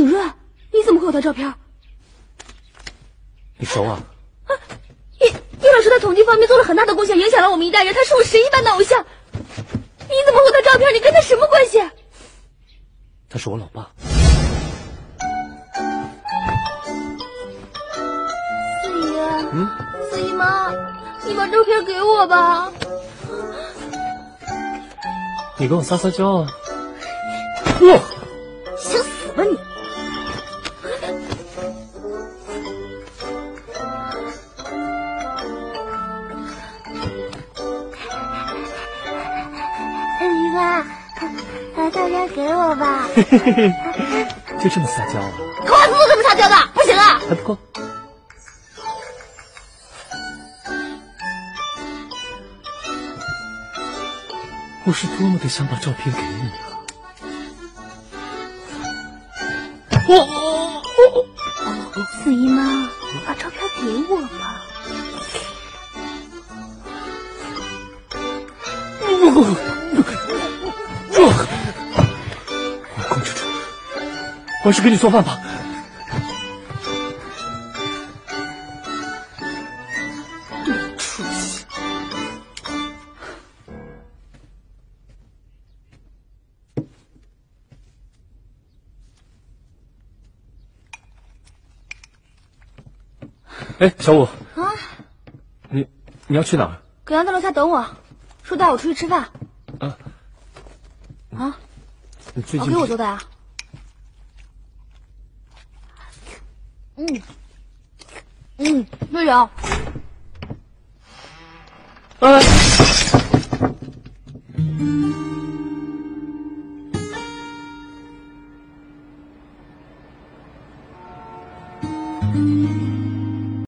景润，你怎么会有他照片？你熟啊？啊叶叶老师在统计方面做了很大的贡献，影响了我们一代人，他是我神一般的偶像。你怎么会有他照片？你跟他什么关系？他是我老爸。四姨，嗯，四姨妈，你把照片给我吧。你跟我撒撒娇啊！哇，妈，把照片给我吧。就这么撒娇啊？可娃子都这么撒娇的，不行啊！还不够？我是多么的想把照片给你啊！哦哦哦！四姨妈，把照片给我吧。不不不不！我去给你做饭吧。没出息！哎，小五，啊，你你要去哪儿？葛阳在楼下等我，说带我出去吃饭。啊啊，哦，你最近给我做的呀？嗯，队长。哎。